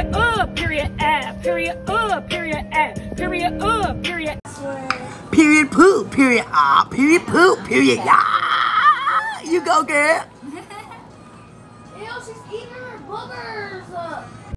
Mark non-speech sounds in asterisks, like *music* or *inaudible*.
period, uh, period, ah, period, uh, period, ah, period, uh, period. Period poop, period ah, period poop, period yeah. You go, girl. *laughs* Ew, she's eating her boogers.